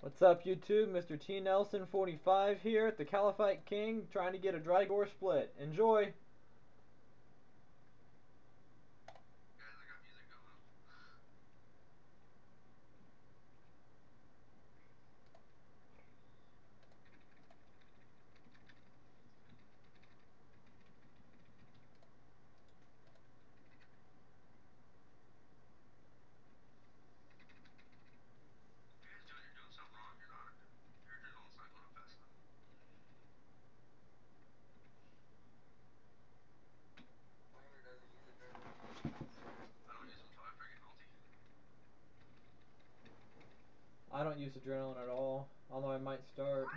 What's up, YouTube? Mr. T Nelson 45 here at the Kalphite King, trying to get a drygore split. Enjoy! I don't use adrenaline at all, although I might start. What?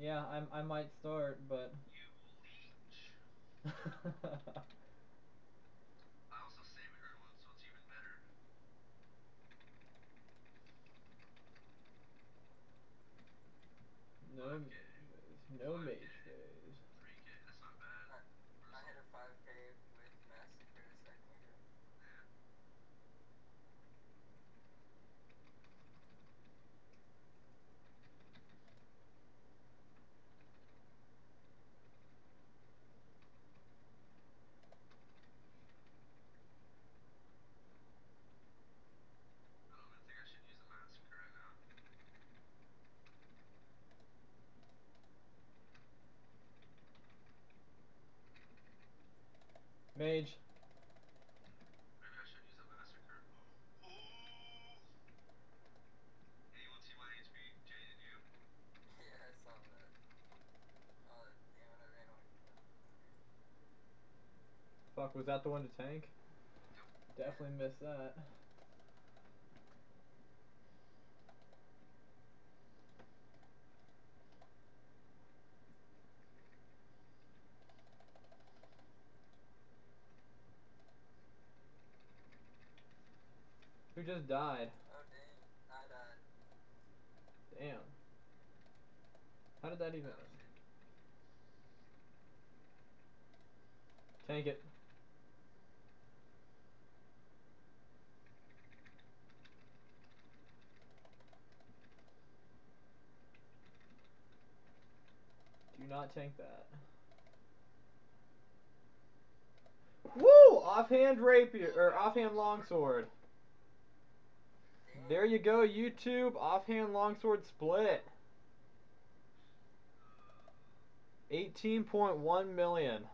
Yeah, I, I might start, but. You leech. I also save adrenaline, so it's even better. no, 5K. no 5K. mage phase. 3k, that's not bad. I, For I hit a assault. 5k with Massacre a second ago. Yeah. I don't even think I should use the massacre right now. Mage. Maybe I should use the massacre. Ooh. Anyone see my HP? Jay, did you? yeah, I saw that. Oh, damn it, I ran away from that. Fuck, was that the one to tank? Definitely missed that. Who just died? Oh, dang. I died. Damn. How did that even. Oh. Tank it. Do not tank that. Woo! Offhand rapier or offhand longsword. There you go, YouTube. Offhand longsword split. 18.1 million.